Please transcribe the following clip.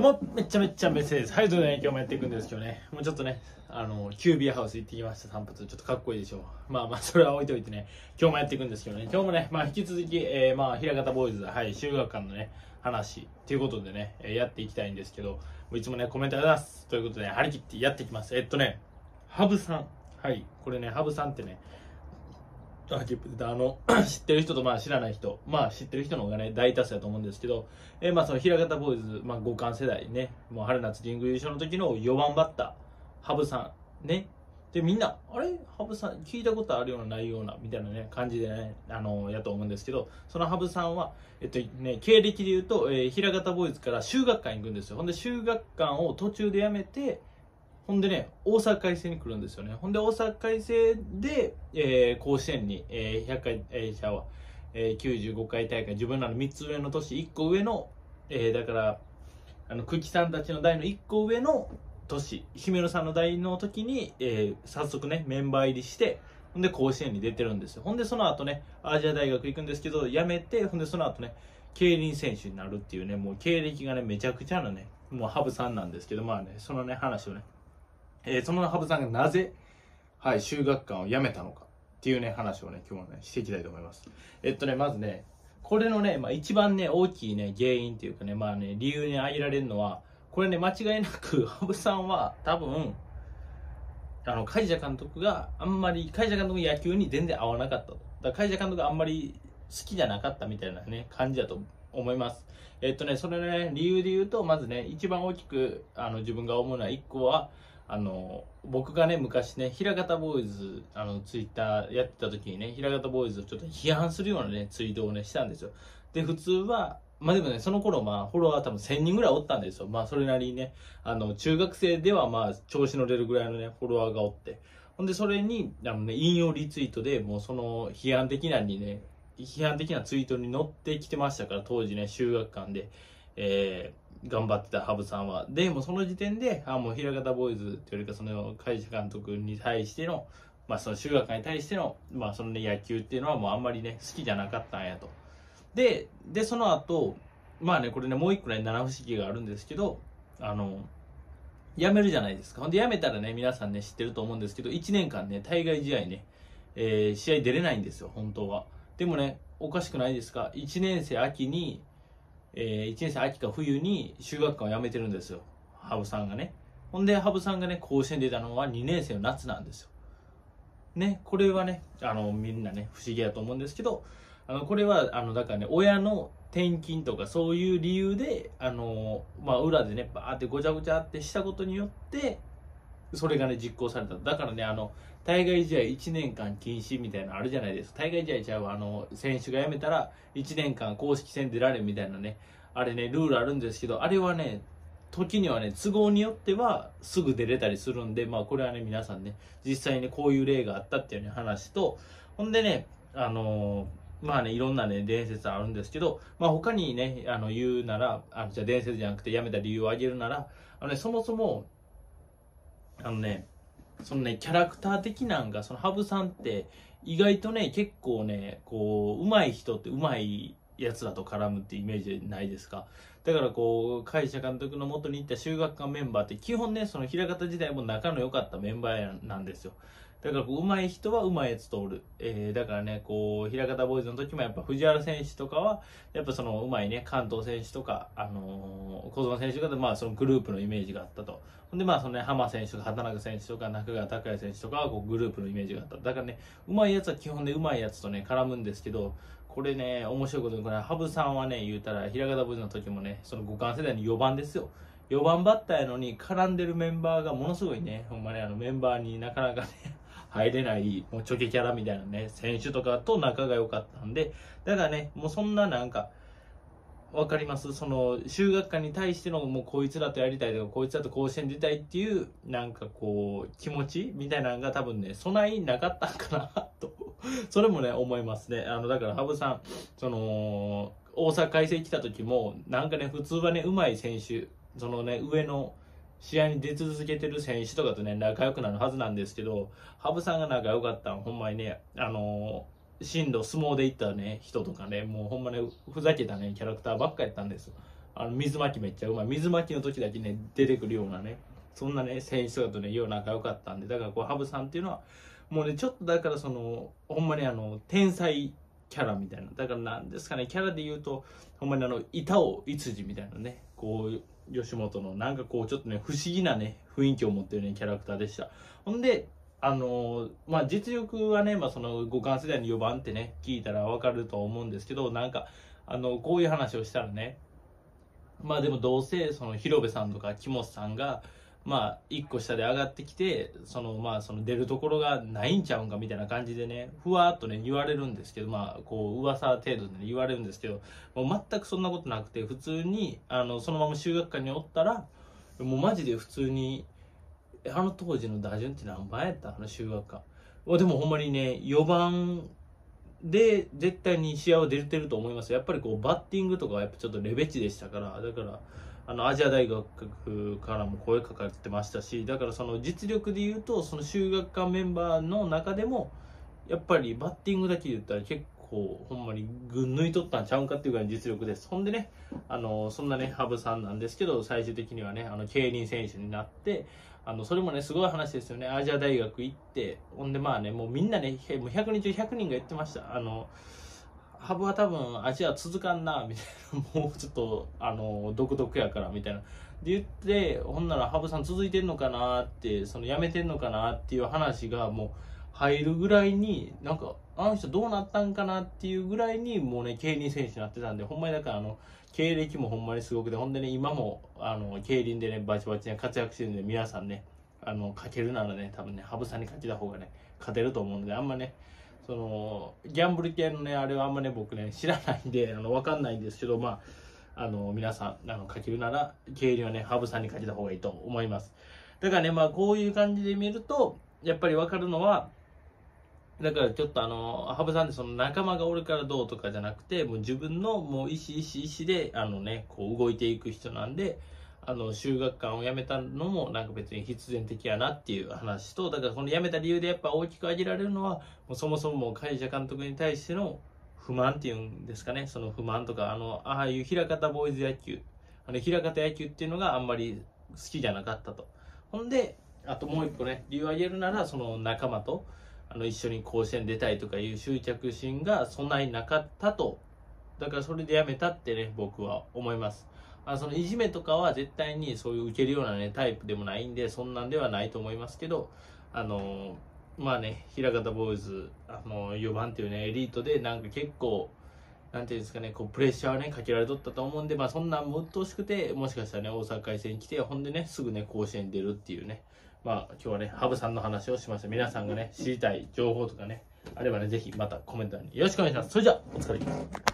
どうも、めちゃめちゃメッセージです。はい、ということで、ね、今日もやっていくんですけどね、もうちょっとね、あの、キュービーハウス行ってきました、散髪。ちょっとかっこいいでしょう。まあまあ、それは置いといてね、今日もやっていくんですけどね、今日もね、まあ引き続き、えー、まあ、平方ボーイズ、はい、修学館のね、話、ということでね、えー、やっていきたいんですけど、いつもね、コメントありがとうございます。ということで、ね、張り切ってやっていきます。えっとね、ハブさん。はい、これね、ハブさんってね、ああの知ってる人とまあ知らない人、まあ知ってる人の方がね、大多数だと思うんですけど、えー、まあその平方ボーイズ、まあ五冠世代ね、もう春夏神宮優勝の時の4番バッター、羽生さん、ね。で、みんな、あれ？羽生さん、聞いたことあるようなないような、みたいなね、感じでね、あのー、やと思うんですけど、その羽生さんは、えっとね、経歴で言うと、えー、平方ボーイズから修学館行くんですよ。ほんで、修学館を途中で辞めて、ほんでね、大阪改正に来るんですよね。ほんで、大阪改正で、えー、甲子園に、えー、100回、えー、シャワー、えー、95回大会、自分らの3つ上の年、1個上の、えー、だから、あの、久喜さんたちの代の1個上の年、姫野さんの代の時に、えー、早速ね、メンバー入りして、ほんで甲子園に出てるんですよ。ほんでその後ね、アジア大学行くんですけど、辞めて、ほんでその後ね、競輪選手になるっていうね、もう経歴がね、めちゃくちゃなね、もう羽生さんなんですけど、まあね、そのね、話をね、えー、その羽生さんがなぜ、はい、修学館を辞めたのかっていうね、話をね、今日はね、していきたいと思います。えっとね、まずね、これのね、まあ一番ね、大きいね、原因っていうかね、まあね、理由に挙げられるのは、これね、間違いなく、羽生さんは多分、あの、梶田監督があんまり、梶田監督野球に全然合わなかったと。だから梶田監督があんまり好きじゃなかったみたいなね、感じだと思います。えっとね、それね、理由で言うと、まずね、一番大きく、あの、自分が思うのは一個は、あの僕がね昔ね平方ボーイズあのツイッターやってた時にね平方ボーイズをちょっと批判するようなねツイートをねしたんですよ。で普通はまあでもねその頃まあフォロワー多分1000人ぐらいおったんですよ。まあそれなりにねあの中学生ではまあ調子乗れるぐらいのねフォロワーがおって。ほんでそれにあのね引用リツイートでもうその批判的なにね批判的なツイートに載ってきてましたから当時ね修学館で。えー頑張ってた羽生さんは。でもその時点で、あもう平方ボーイズというよりか、その会社監督に対しての、まあその修学に対しての、まあそのね、野球っていうのはもうあんまりね、好きじゃなかったんやと。で、で、その後、まあね、これね、もう一個ね、七不思議があるんですけど、あの、辞めるじゃないですか。ほんで辞めたらね、皆さんね、知ってると思うんですけど、1年間ね、対外試合ね、えー、試合出れないんですよ、本当は。でもね、おかしくないですか ?1 年生秋に、えー、1年生秋か冬に修学館を辞めてるんですよ。羽生さんがね。ほんで羽生さんがね甲子園出たのは2年生の夏なんですよ。ねこれはねあのみんなね不思議やと思うんですけどあのこれはあのだからね親の転勤とかそういう理由であの、まあ、裏でねバーってごちゃごちゃってしたことによってそれがね実行されただからねあの対外試合1年間禁止みたいなのあるじゃないですか。対外試合ちゃうあの、選手が辞めたら1年間公式戦出られるみたいなね、あれね、ルールあるんですけど、あれはね、時にはね、都合によってはすぐ出れたりするんで、まあこれはね、皆さんね、実際にこういう例があったっていうね、話と、ほんでね、あのー、まあね、いろんなね、伝説あるんですけど、まあ他にね、あの、言うなら、あの、じゃ伝説じゃなくて辞めた理由を挙げるなら、あのね、そもそも、あのね、そのね、キャラクター的なんが、その羽生さんって、意外とね、結構ね、こう、上手い人って上手いやつだと絡むってイメージないですか？だからこう、会社監督の元に行った修学館メンバーって基本ね、その平方時代も仲の良かったメンバーなんですよ。だからこう、上手い人は上手いやつとおる。えー、だからね、こう、平方ボーイズの時もやっぱ藤原選手とかは、やっぱその上手いね、関東選手とか、あのー、小園選手とかで、まあそのグループのイメージがあったと。ほんでまあそのね、浜選手とか畑中選手とか中川拓也選手とかはこうグループのイメージがあった。だからね、上手いやつは基本で上手いやつとね、絡むんですけど、これね、面白いことに、これ、羽生さんはね、言うたら、平方ボーイズの時もね、その五冠世代の4番ですよ。4番バッターやのに絡んでるメンバーがものすごいね、ほんまね、あのメンバーになかなかね入れないもうチョケキャラみたいなね選手とかと仲が良かったんでだからねもうそんななんかわかります？その修学館に対してのもうこいつらとやりたいとかこいつらと甲子園出たいっていうなんかこう気持ちみたいなのが多分ね備えなかったんかなとそれもね思いますね。あのだから羽生さんその大阪開催来た時もなんかね普通はねうまい選手そのね上の試合に出続けてる選手とかとね、仲良くなるはずなんですけど、羽生さんが仲良かったのほんまにね、あのー、進路相撲で行ったね、人とかね、もうほんまね、ふざけたね、キャラクターばっかやったんですよ。あの水巻きめっちゃうまい水巻きの時だけね出てくるようなねそんなね選手とかとねよう仲良かったんでだからこう羽生さんっていうのはもうねちょっとだからそのほんまにあの天才キャラみたいなだからなんですかねキャラで言うとほんまにあの板尾一次みたいなねこう吉本のなんかこうちょっとね不思議なね雰囲気を持ってるねキャラクターでした。ほんであのまあ実力はね、まあ、その五冠世代の4番ってね聞いたら分かると思うんですけどなんかあのこういう話をしたらねまあでもどうせその広部さんとか木本さんがまあ1個下で上がってきてそのまあその出るところがないんちゃうんかみたいな感じでねふわっとね言われるんですけどまあこう噂程度で、ね、言われるんですけどもう全くそんなことなくて普通にあのそのまま修学館におったらもうマジで普通にあの当時の打順って何番やった？あの修学館。でもほんまにね4番で絶対に試合は出てると思いますやっぱりこうバッティングとかはやっぱちょっとレベチでしたからだからあのアジア大学からも声かかってましたしだからその実力で言うとその修学館メンバーの中でもやっぱりバッティングだけ言ったら結構ほんまに群抜いとったんちゃうんかっていうぐらいの実力です。ほんでねあのそんなね羽生さんなんですけど最終的にはねあの競輪選手になってあのそれもねすごい話ですよね。アジア大学行ってほんでまあねもうみんなねもう100人中100人が言ってました。あのハブは多分アジア続かんなみたいなもうちょっとあの独特やからみたいなで言ってほんならハブさん続いてんのかなってその辞めてんのかなっていう話がもう入るぐらいになんかあの人どうなったんかなっていうぐらいにもうね競輪選手になってたんでほんまにだからあの経歴もほんまにすごくてほんでね今もあの競輪でねバチバチに活躍してるんで皆さんねあのかけるならね多分ね羽生さんに勝ちた方がね勝てると思うのであんまねそのギャンブル系のねあれはあんまね僕ね知らないんであの分かんないんですけどまああの皆さんあのかけるなら競輪はね羽生さんに勝ちた方がいいと思います。だからねまあこういう感じで見るとやっぱり分かるのはだからちょっとあの羽生さんってその仲間がおるからどうとかじゃなくてもう自分のもう意思意思意思であのねこう動いていく人なんであの修学館を辞めたのもなんか別に必然的やなっていう話とだからこの辞めた理由でやっぱ大きく挙げられるのはもうそもそも会社監督に対しての不満っていうんですかね。その不満とかあのああいう平方ボーイズ野球。あの平方野球っていうのがあんまり好きじゃなかったと。ほんであともう一個ね理由を挙げるならその仲間とあの一緒に甲子園出たいとかいう執着心がそんなかったと。だからそれでやめたってね僕は思います。あそのいじめとかは絶対にそういう受けるようなねタイプでもないんでそんなんではないと思いますけどあのまあね平方ボーイズあの4番っていうねエリートでなんか結構なんていうんですかね、こうプレッシャーをね、かけられとったと思うんで、まあそんなんも鬱陶しくて、もしかしたらね、大阪海戦来て、ほんでね、すぐね、甲子園に出るっていうね、まあ今日はね、ハブさんの話をしました。皆さんがね、知りたい情報とかね、あればね、ぜひまたコメント欄によろしくお願いします。それじゃあ、お疲れ様。